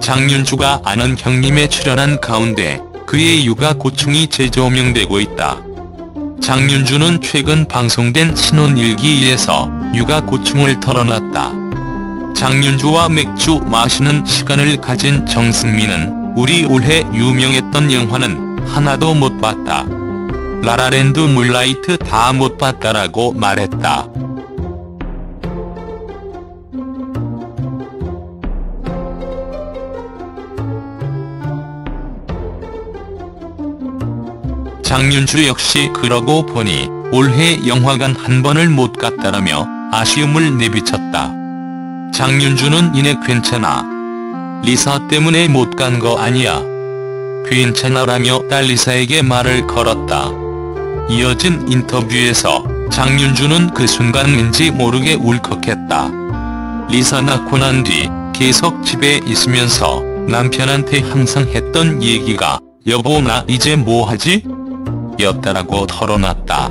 장윤주가 아는 형님에 출연한 가운데 그의 육아 고충이 재조명되고 있다. 장윤주는 최근 방송된 신혼일기에서 육아 고충을 털어놨다. 장윤주와 맥주 마시는 시간을 가진 정승민은 우리 올해 유명했던 영화는 하나도 못 봤다. 라라랜드 물라이트 다 못 봤다라고 말했다. 장윤주 역시 그러고 보니 올해 영화관 한 번을 못 갔다라며 아쉬움을 내비쳤다. 장윤주는 이내 괜찮아. 리사 때문에 못 간 거 아니야. 괜찮아라며 딸 리사에게 말을 걸었다. 이어진 인터뷰에서 장윤주는 그 순간 왠지 모르게 울컥했다. 리사 낳고 난 뒤 계속 집에 있으면서 남편한테 항상 했던 얘기가 여보 나 이제 뭐하지? 였다라고 털어놨다.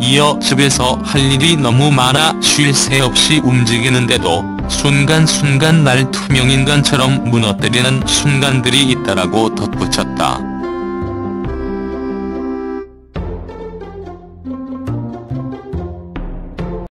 이어 집에서 할 일이 너무 많아 쉴 새 없이 움직이는데도 순간순간 날 투명인간처럼 무너뜨리는 순간들이 있다라고 덧붙였다.